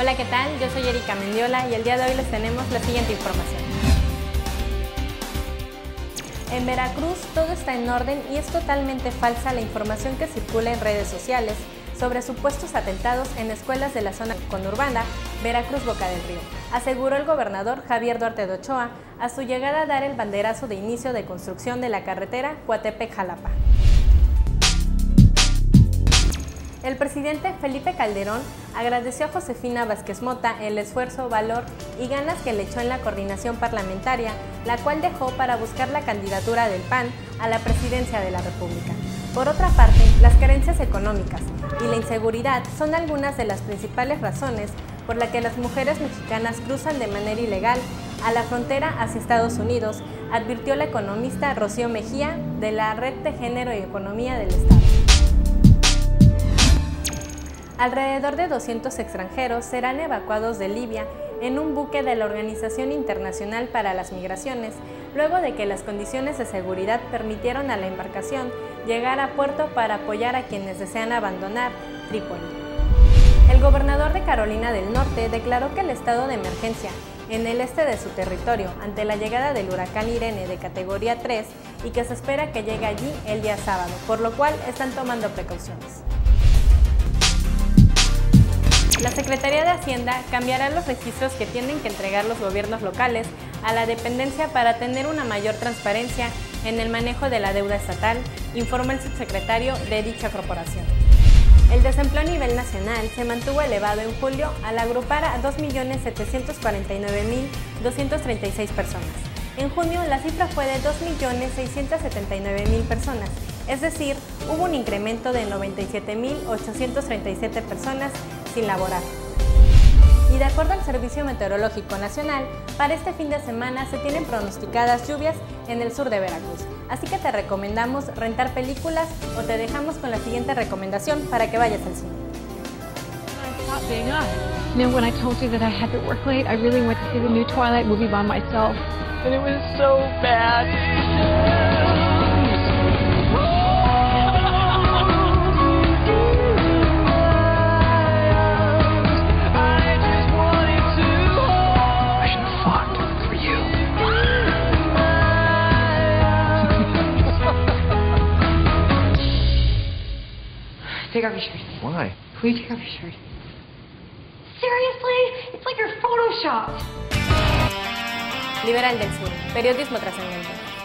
Hola, ¿qué tal? Yo soy Erika Mendiola y el día de hoy les tenemos la siguiente información. En Veracruz todo está en orden y es totalmente falsa la información que circula en redes sociales sobre supuestos atentados en escuelas de la zona conurbana Veracruz Boca del Río, aseguró el gobernador Javier Duarte de Ochoa a su llegada a dar el banderazo de inicio de construcción de la carretera Coatepec-Jalapa. El presidente Felipe Calderón agradeció a Josefina Vázquez Mota el esfuerzo, valor y ganas que le echó en la coordinación parlamentaria, la cual dejó para buscar la candidatura del PAN a la presidencia de la República. Por otra parte, las carencias económicas y la inseguridad son algunas de las principales razones por las que las mujeres mexicanas cruzan de manera ilegal a la frontera hacia Estados Unidos, advirtió la economista Rocío Mejía de la Red de Género y Economía del Estado. Alrededor de 200 extranjeros serán evacuados de Libia en un buque de la Organización Internacional para las Migraciones, luego de que las condiciones de seguridad permitieron a la embarcación llegar a puerto para apoyar a quienes desean abandonar Trípoli. El gobernador de Carolina del Norte declaró que el estado de emergencia en el este de su territorio ante la llegada del huracán Irene de categoría 3 y que se espera que llegue allí el día sábado, por lo cual están tomando precauciones. La Secretaría de Hacienda cambiará los registros que tienen que entregar los gobiernos locales a la dependencia para tener una mayor transparencia en el manejo de la deuda estatal, informó el subsecretario de dicha corporación. El desempleo a nivel nacional se mantuvo elevado en julio al agrupar a 2.749.236 personas. En junio la cifra fue de 2.679.000 personas, es decir, hubo un incremento de 97.837 personas sin laborar. Y de acuerdo al Servicio Meteorológico Nacional, para este fin de semana se tienen pronosticadas lluvias en el sur de Veracruz. Así que te recomendamos rentar películas o te dejamos con la siguiente recomendación para que vayas al cine. You when I told you that I had to work late, I really went to see the new Twilight movie by myself. And it was so bad. Take off your shirt. Why? Will you take off your shirt? Seriously? It's like you're photoshopped. Liberal del Sur, periodismo trascendente.